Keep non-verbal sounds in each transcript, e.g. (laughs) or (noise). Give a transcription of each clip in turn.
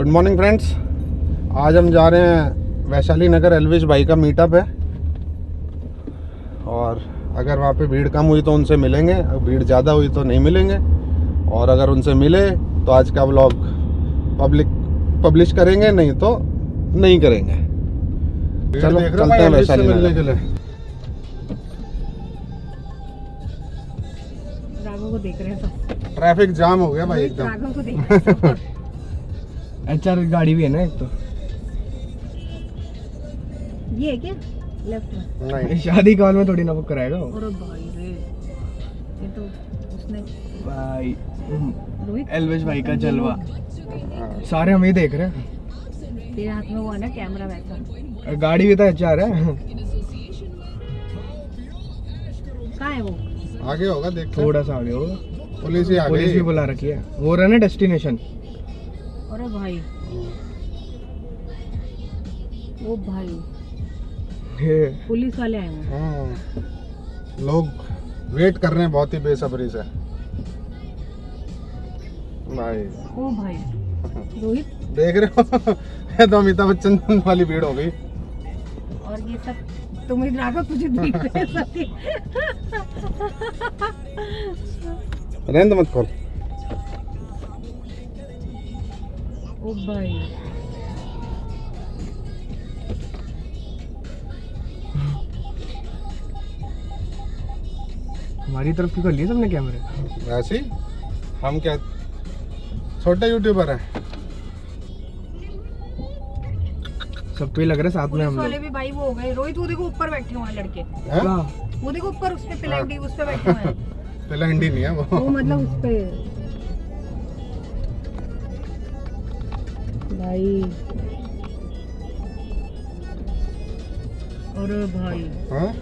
Good morning friends आज हम जा रहे हैं वैशाली नगर एलविश भाई का मीटअप है। और अगर वहाँ पे भीड़ कम हुई तो उनसे मिलेंगे अगर भीड़ ज़्यादा हुई तो नहीं मिलेंगे। और अगर उनसे मिले तो आज का ब्लॉग पब्लिक पब्लिश करेंगे नहीं तो नहीं करेंगे। चलो चलते हैं वैशाली मिलने के लिए को देख रहे हैं सब। ट्रैफ़िक जाम हो गया भाई एकदम। (laughs) देख सब। एचआर गाड़ी भी है ना एक तो। ये है क्या? लेफ़्ट में नहीं। शादी कॉल में थोड़ी ना बुक कराएगा वो। और भाई रे। ये तो उसने भाई एलविश भाई का जलवा। हाँ। सारे हम ही देख रहे हैं। तेरे हाथ में वो है ना कैमरा वैसा। गाड़ी भी तो एचआर है। कहाँ है वो? आगे होगा देखते हैं। थोड़ा सा आगे होगा। पुलिस ही आ पुलिस भी बुला रखी है। वो रहा ना डेस्टिनेशन। अरे भाई। ओ भाई। पुलिस वाले आए हैं। हाँ। लोग वेट कर रहे हैं बहुत ही बेसब्री से। भाई। ओ भाई। रोहित? देख रहे हो? (laughs) ये तो अमिताभ बच्चन वाली भीड़ हो गई। और ये सब तुम ही राघव तुझे देख रहे हैं रहने मत खोल। ओ भाई। हमारी तरफ़ क्यों कर लिए सबने कैमरे? वैसे ही हम क्या छोटे यूट्यूबर हैं। सब तो ही लग रहा है साथ में हम वाले लोग। भी भाई वो हो गए। रोहित वो देखो ऊपर बैठे हुए हैं लड़के। हैं? वो देखो ऊपर उस पे पिलंडी उस पे बैठे हुए हैं। (laughs) पहला हिंदी नहीं है वो। वो मतलब उस पे भाई। अरे भाई। हाँ?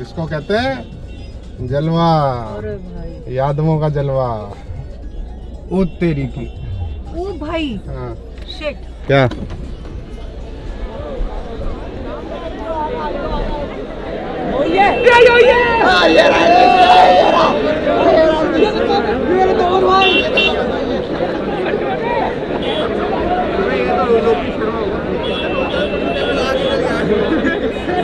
इसको कहते हैं जलवा। अरे भाई। यादवों का जलवा। ओ तेरी की। ओ भाई। हाँ। शिट क्या?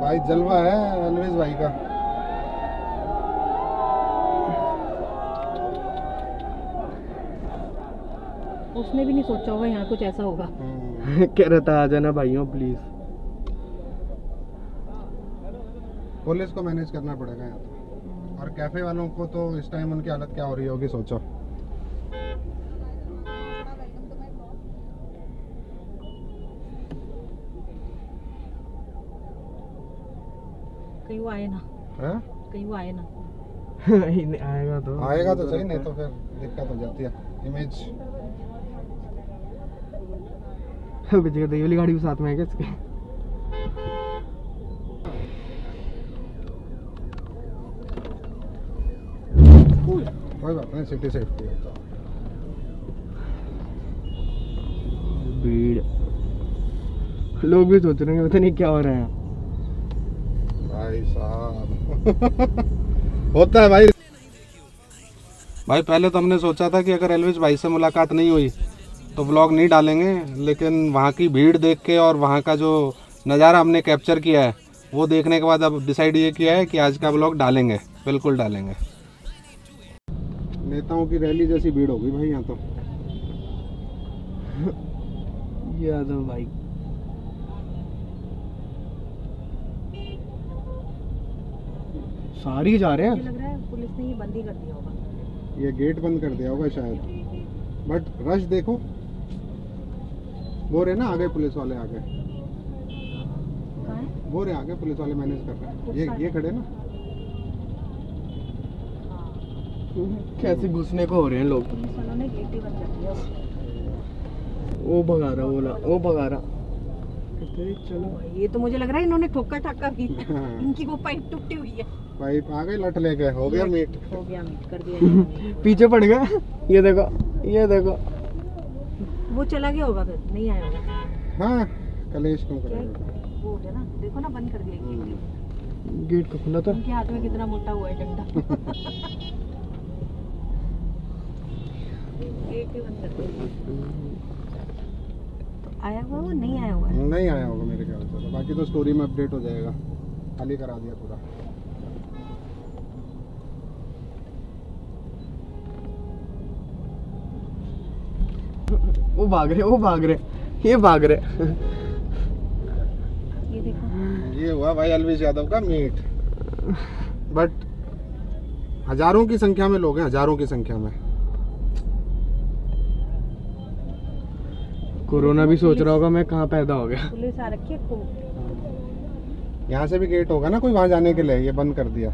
भाई जलवा है अलवेज भाई का। उसने भी नहीं सोचा होगा यहाँ कुछ ऐसा होगा। हम्म। (laughs) कह रहा था आ जाना भाइयों प्लीज़ पुलिस को मैनेज करना पड़ेगा यहाँ तो। और कैफ़े वालों को तो इस टाइम उनकी हालत क्या हो रही होगी सोचो। कहीं वो आए ना। हैं? कहीं वो आए ना। आएगा तो। आएगा तो सही नहीं तो फिर दिक्कत हो जाती है। इमेज तो ये वाली गाड़ी भी साथ में है क्या इसके? कोई बात नहीं सिटी सेफ्टी है तो। भीड़। लोग भी सोच रहे हैं पता नहीं क्या हो रहा है। भाई साहब। (laughs) होता है भाई। भाई, पहले तो हमने सोचा था कि अगर एलविश भाई से मुलाकात नहीं हुई तो व्लॉग नहीं डालेंगे, लेकिन वहाँ की भीड़ देख के और वहाँ का जो नज़ारा हमने कैप्चर किया है, वो देखने के बाद अब डिसाइड ये किया है कि आज का ब्लॉग डालेंगे, बिल्कुल डालेंगे। नेताओं की रैली जैसी भीड़ होगी भाई यहाँ तो। (laughs) यादव भाई। सारी जा रहे हैं। लग रहा है पुलिस ने ये बंद ही कर दिया होगा। ये गेट बंद कर दिया होगा शायद। बट रश देखो। वो रहे ना आगे पुलिस वाले आ गए वो रहे आगे पुलिस वाले मैनेज कर रहे हैं। ये ये खड़े ना। कैसे घुसने को हो रहे हैं लोग? पुलिस वालों ने गेट ही बंद कर दिया। वो भगा रहा वो भगा रहा हैं, चलो। ये तो मुझे लग रहा है इन्होंने ठोका ठाका भी। हाँ। इनकी वो पाइप टूटी हुई है। भाई आ गए लट लेके हो गया मीट। हो गया मीट कर दिया (laughs) पीछे पड़ गया। ये देखो ये देखो। वो चला गया होगा फिर नहीं आया होगा। हाँ कलेश क्या वो हो ना देखो ना बंद कर दिया गेट गेट का खुला था। उनके हाथ में कितना मोटा हुआ है डंडा (laughs) गेट ही बंद कर दिया। आया हुआ वो? नहीं आया हुआ है? नहीं आया होगा मेरे ख्याल से तो। बाकी तो स्टोरी में अपडेट हो जाएगा। खाली करा दिया पूरा। वो भाग रहे वो भाग रहे ये भाग रहे। ये देखो। ये हुआ भाई अलवेश यादव का मीट बट हज़ारों की संख्या में लोग हैं हज़ारों की संख्या में। कोरोना भी सोच रहा होगा मैं कहाँ पैदा हो गया। पुलिस आ रखी है यहाँ से भी गेट होगा ना कोई वहाँ जाने के लिए? ये बंद कर दिया।